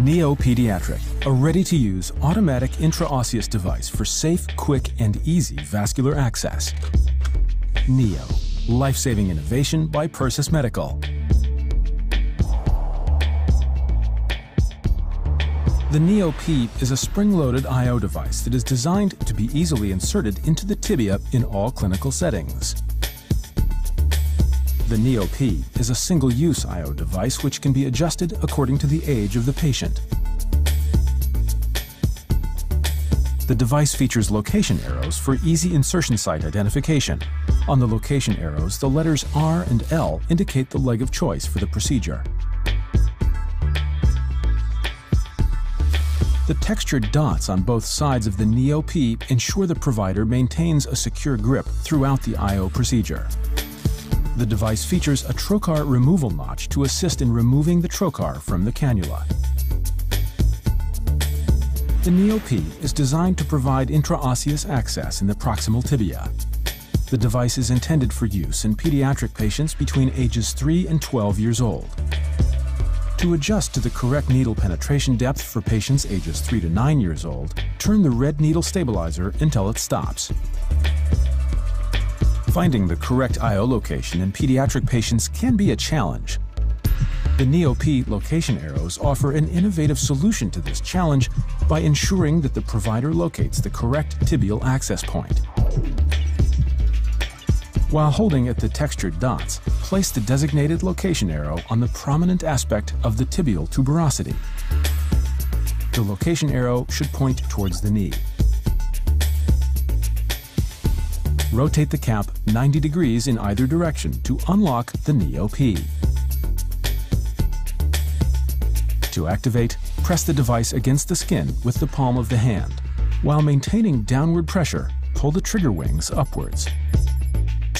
NIO Pediatric, a ready-to-use automatic intraosseous device for safe, quick, and easy vascular access. NIO, life-saving innovation by PerSys Medical. The NIO-P is a spring-loaded I.O. device that is designed to be easily inserted into the tibia in all clinical settings. The NIO-P is a single-use I.O. device which can be adjusted according to the age of the patient. The device features location arrows for easy insertion site identification. On the location arrows, the letters R and L indicate the leg of choice for the procedure. The textured dots on both sides of the NIO-P ensure the provider maintains a secure grip throughout the I.O. procedure. The device features a trocar removal notch to assist in removing the trocar from the cannula. The NIO-P is designed to provide intraosseous access in the proximal tibia. The device is intended for use in pediatric patients between ages 3 and 12 years old. To adjust to the correct needle penetration depth for patients ages 3 to 9 years old, turn the red needle stabilizer until it stops. Finding the correct I.O. location in pediatric patients can be a challenge. The NIO-P location arrows offer an innovative solution to this challenge by ensuring that the provider locates the correct tibial access point. While holding at the textured dots, place the designated location arrow on the prominent aspect of the tibial tuberosity. The location arrow should point towards the knee. Rotate the cap 90 degrees in either direction to unlock the NIO-P. To activate, press the device against the skin with the palm of the hand. While maintaining downward pressure, pull the trigger wings upwards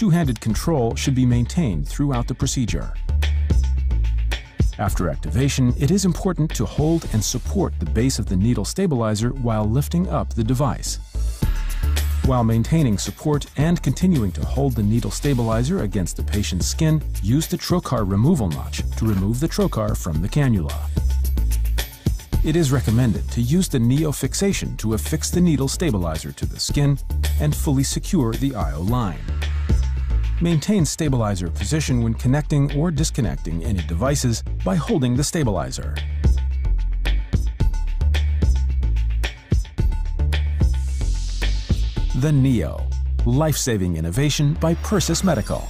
two-handed control should be maintained throughout the procedure. After activation, it is important to hold and support the base of the needle stabilizer while lifting up the device. While maintaining support and continuing to hold the needle stabilizer against the patient's skin, use the trocar removal notch to remove the trocar from the cannula. It is recommended to use the NIO fixation to affix the needle stabilizer to the skin and fully secure the IO line. Maintain stabilizer position when connecting or disconnecting any devices by holding the stabilizer. The NIO, life-saving innovation by PerSys Medical.